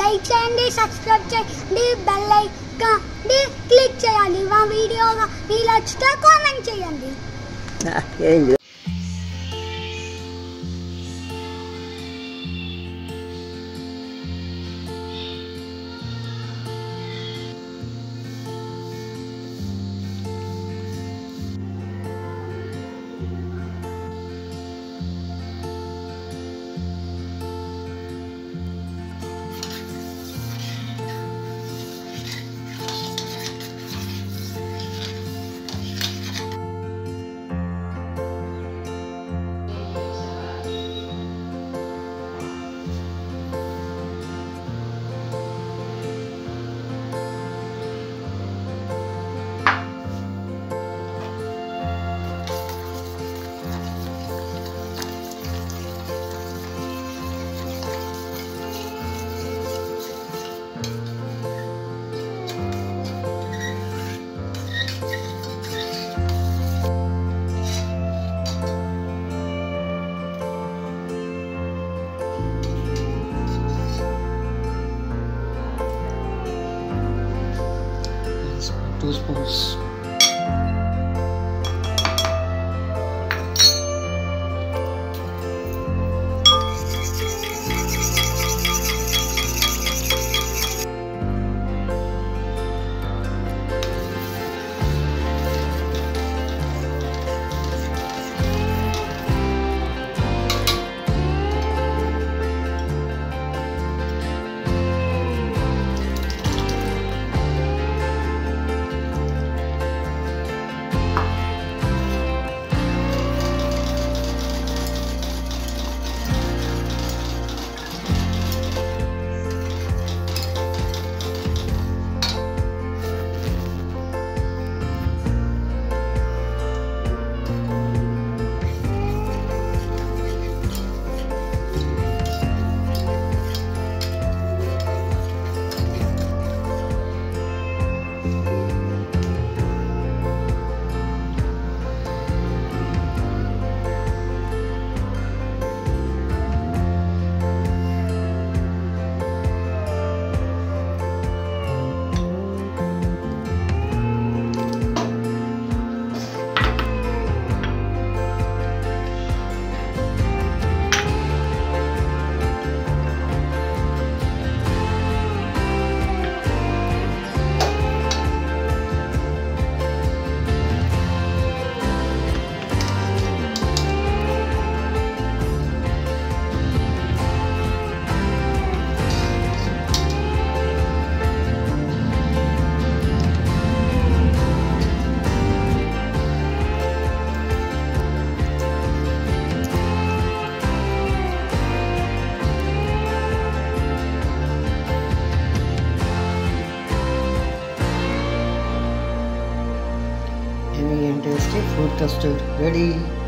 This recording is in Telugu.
లైక్ చేయండి సబ్స్క్రైబ్ చేయండి బెల్ ఐకాన్ క్లిక్ చేయండి మా వీడియో మీకు నచ్చితే కామెంట్ చేయండి. todos bons. Heavy and tasty fruit custard ready